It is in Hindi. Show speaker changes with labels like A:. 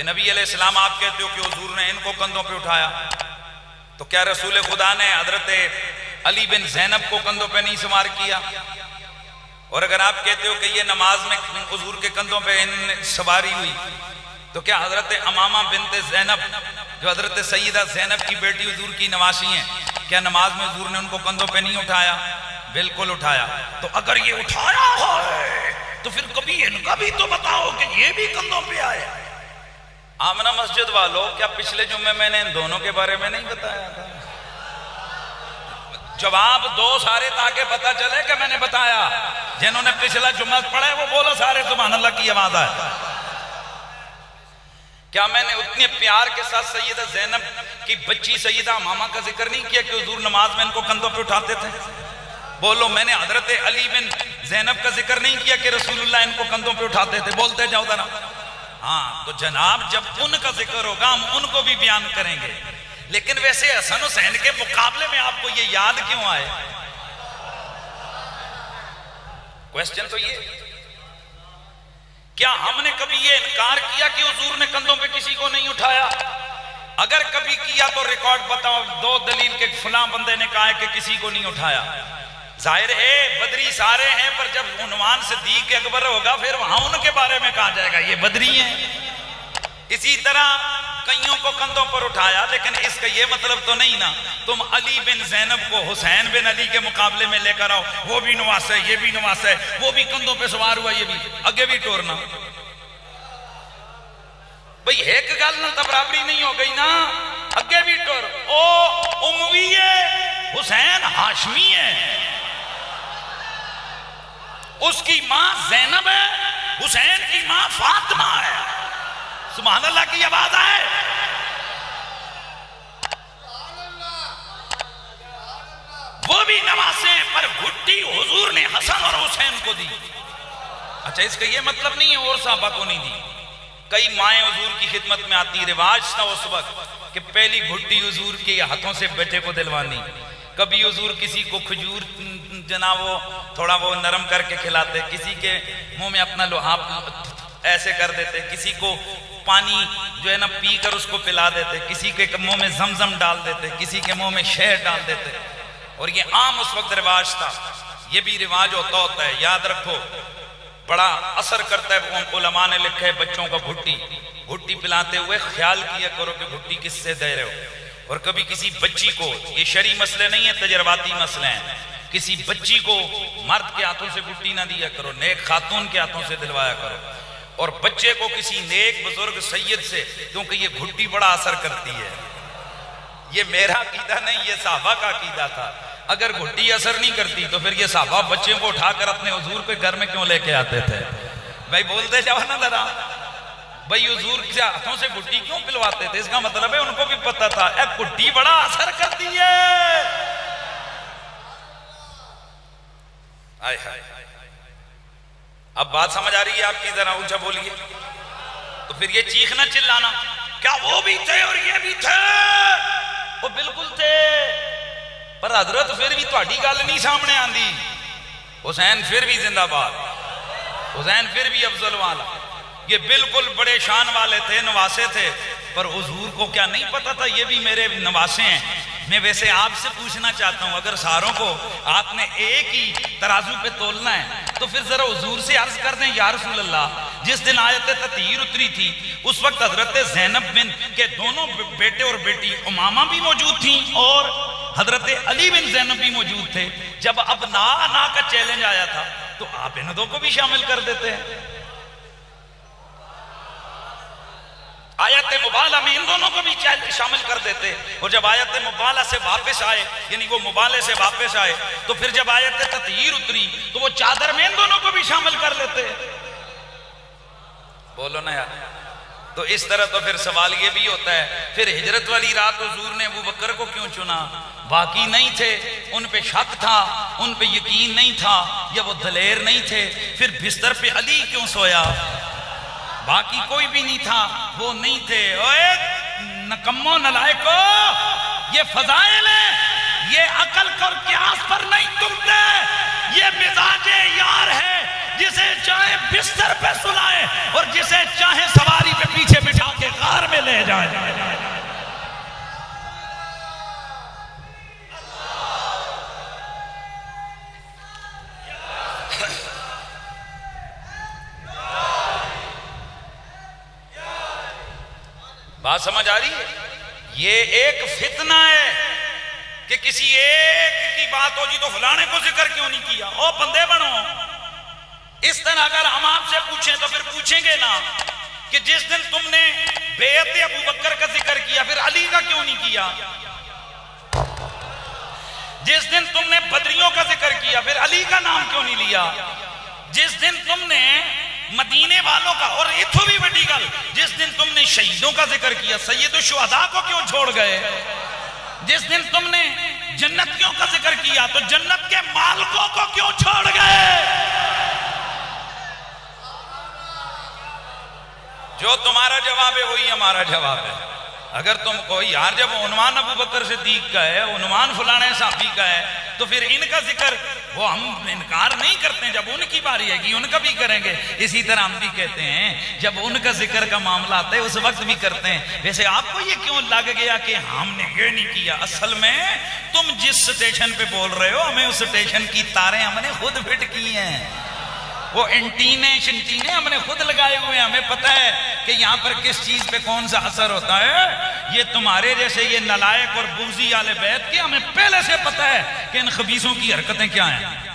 A: कि नबी इस्लाम आप कहते हो कि हजूर ने इनको कंधों पे उठाया। तो क्या रसूल खुदा ने हज़रत अली बिन जैनब को कंधों पे नहीं सवार किया? और अगर आप कहते हो कि ये नमाज़ में हजूर के कंधों पे इन सवारी हुई तो क्या हज़रत अमामा बिनते जैनब, जो हज़रत सईदा जैनब की बेटी हजूर की नवासी हैं, क्या नमाज़ में हजूर ने उनको कंधों पे नहीं उठाया? बिल्कुल उठाया। तो अगर ये उठाया है तो फिर कभी इनका भी तो बताओ कि ये भी कंधों पे आए आमना मस्जिद वालों, क्या पिछले जुम्मे मैंने इन दोनों के बारे में नहीं बताया था? जवाब दो सारे ताकि पता चले कि मैंने बताया। जिन्होंने पिछला जुम्मा पढ़ा है, वो बोलो सारे सुबह अल्लाह की आवाज़ है। क्या मैंने उतने प्यार के साथ सैयदा जैनब की बच्ची सैयदा मामा का ज़िक्र नहीं किया कि हजूर नमाज़ में इनको कंधों पे उठाते थे? बोलो, मैंने हज़रत अली बिन जैनब का ज़िक्र नहीं किया कि रसूलुल्लाह इनको कंधों पे उठाते थे? बोलते जाओ जरा। हाँ तो जनाब, जब उनका ज़िक्र होगा, हम उनको भी बयान करेंगे। लेकिन वैसे हसन हुसैन के मुकाबले में आपको ये याद क्यों आए? क्वेश्चन तो ये। क्या हमने कभी ये इनकार किया कि हुजूर ने कंधों पे किसी को नहीं उठाया? अगर कभी किया तो रिकॉर्ड बताओ, दो दलील के, फला बंदे ने कहा है कि किसी को नहीं उठाया। ज़ाहिर है, बदरी सारे हैं, पर जब उनवान से दी के अकबर होगा, फिर वहाँ उनके बारे में कहा जाएगा, ये बदरी हैं। इसी तरह कईयों को कंधों पर उठाया, लेकिन इसका ये मतलब तो नहीं ना, तुम अली बिन जैनब को हुसैन बिन अली के मुकाबले में लेकर आओ, वो भी नवास है, ये भी नवास है, वो भी कंधों पे सवार हुआ, ये भी अगे भी टोरना। भाई, एक गल ना तो बराबरी नहीं हो गई ना अगे भी टोर, ओ, उमवी है, हुसैन हाशमी है। उसकी माँ जैनब है, हुसैन की माँ फातिमा है। सुबह अल्लाह की आवाज़ आए। वो भी नवासे पर घुट्टी हुजूर ने हसन और हुसैन को दी। अच्छा इसका ये मतलब नहीं है, और साहबा को नहीं दी। कई माए हजूर की खिदमत में आती, रिवाज था उस वक्त कि पहली घुट्टी हजूर के हाथों से बेटे को दिलवानी। कभी हजूर किसी को खजूर जना वो थोड़ा वो नरम करके खिलाते, किसी के मुँह में अपना लोहा ऐसे कर देते, किसी को पानी जो है ना पी कर उसको पिला देते, किसी के मुँह में जमजम डाल देते, किसी के मुँह में शहर डाल देते। और ये आम उस वक्त रिवाज था। ये भी रिवाज होता होता है, याद रखो। बड़ा असर करता है उलमा ने लिखा बच्चों का भुट्टी भुट्टी पिलाते हुए ख्याल किया करो कि भुट्टी किससे दे रहे हो। और कभी किसी बच्ची को, ये शरी मसले नहीं है, तजर्बाती मसले हैं। किसी बच्ची को मर्द के हाथों से घुट्टी ना दिया करो, नेक खातून के हाथों से दिलवाया करो। और बच्चे को किसी नेक बुज़ुर्ग सैयद से, क्योंकि ये घुट्टी बड़ा असर करती है। ये मेरा अकीदा नहीं, ये साहबा का अकीदा था। अगर घुट्टी असर नहीं करती तो फिर ये साहबा बच्चे को उठाकर अपने हजूर के घर में क्यों लेके आते थे? भाई बोलते जाओ ना जरा। भाई हजूर के हाथों से घुट्टी क्यों पिलवाते थे? इसका मतलब है उनको भी पता था। घुट्टी बड़ा असर करती है। आय हाय। अब बात समझ आ रही है आपकी? जरा ऊँचा बोलिए। तो फिर ये चीखना चिल्लाना। क्या वो भी थे और ये भी थे? वो बिल्कुल थे। पर हज़रत फिर भी थोड़ी गल नहीं सामने आंदी। हुसैन फिर भी जिंदाबाद। हुसैन फिर भी अफजल वाला। ये बिल्कुल बड़े शान वाले थे, नवासे थे। पर हजूर को क्या नहीं पता था? ये भी मेरे नवासे हैं। मैं वैसे आपसे पूछना चाहता हूँ, अगर सारों को आपने एक ही तराजू पे तोलना है तो फिर जरा हजूर से अर्ज़ कर दें यार अल्लाह जिस दिन आयत ततीर उतरी थी, उस वक्त हज़रत जैनब बिन के दोनों बेटे और बेटी उमामा भी मौजूद थी, और हज़रत अली बिन जैनब भी मौजूद थे। जब अब ना ना का चैलेंज आया था तो आप इन दो को भी शामिल कर देते हैं। आयत मुबाला में इन दोनों को भी शामिल कर देते और जब आयत मुबाला से वापस आए, यानी वो मुबाले से वापस आए तो फिर जब आयत ततीर उतरी तो वो चादर में इन दोनों को भी शामिल कर लेते बोलो ना यार। तो इस तरह तो फिर सवाल ये भी होता है, फिर हिजरत वाली रात हजूर ने अबू बकर को क्यों चुना? बाकी नहीं थे, उन पे शक था, उन पे यकीन नहीं था, या वो दलेर नहीं थे, फिर बिस्तर पे अली क्यों सोया? बाकी कोई भी नहीं था, वो नहीं थे। ओए, नकम्मो नलायको, ये फजाइल है, ये अकल कर क्यास पर नहीं तुमते ये मिजाज यार है, जिसे चाहे बिस्तर पे सुलाए और जिसे चाहे सवारी पे पीछे बिठा के बात समझ आ रही है? ये एक फितना है कि किसी एक की बात हो जी तो फलाने को ज़िक्र क्यों नहीं किया? ओ, बंदे बनो। इस तरह अगर हम आपसे पूछें तो फिर पूछेंगे ना कि जिस दिन तुमने बेत अबू बकर का ज़िक्र किया, फिर अली का क्यों नहीं किया? जिस दिन तुमने बदरियों का ज़िक्र किया, फिर अली का नाम क्यों नहीं लिया? जिस दिन तुमने मदीने वालों का, और इथो भी बड़ी गल, जिस दिन तुमने शहीदों का ज़िक्र किया सैयद शुहदा को क्यों छोड़ गए? जिस दिन तुमने जन्नतियों का ज़िक्र किया तो जन्नत के मालकों को क्यों छोड़ गए? जो तुम्हारा जवाब है, वही हमारा जवाब है। अगर तुम कोई यार, जब उनवान अबू बकर सिद्दीक का है, उनवान फलाने साफी का है तो फिर इनका ज़िक्र, वो हम इनकार नहीं करते जब उनकी बारी आएगी, उनका भी करेंगे। इसी तरह हम भी कहते हैं, जब उनका ज़िक्र का मामला आता है, उस वक्त भी करते हैं। वैसे आपको ये क्यों लग गया कि हमने ये नहीं किया? असल में तुम जिस स्टेशन पे बोल रहे हो, हमें उस स्टेशन की तारें हमने खुद फिट की हैं। वो एंटीने शंटीने हमने खुद लगाए हुए हैं। हमें पता है कि यहाँ पर किस चीज़ पे कौन सा असर होता है। ये तुम्हारे जैसे ये नलायक और बूजी आले बैत के हमें पहले से पता है कि इन खबीसों की हरकतें क्या हैं।